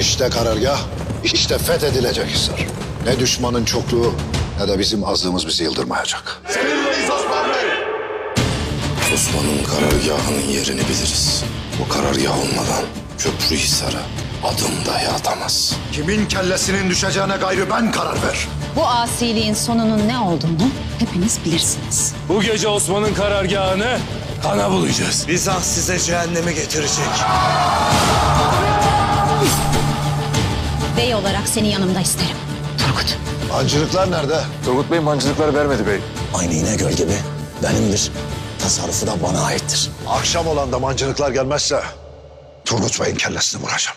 İşte karargah, işte fethedilecek Hisar. Ne düşmanın çokluğu ne de bizim azlığımız bizi yıldırmayacak. Osman'ın karargahının yerini biliriz. O karargah olmadan köprü hisarı adım dahi atamaz. Kimin kellesinin düşeceğine gayrı ben karar ver. Bu asiliğin sonunun ne olduğunu hepiniz bilirsiniz. Bu gece Osman'ın karargahını kana bulacağız. Bizans size cehennemi getirecek. Bey olarak seni yanımda isterim. Turgut. Hancılıklar nerede? Turgut Bey mancınıkları vermedi bey. Aynı iğne gölgemi benimdir. Tasarrufu da bana aittir. Akşam olan da mancınıklar gelmezse Turgut Bey'in kellesini vuracağım.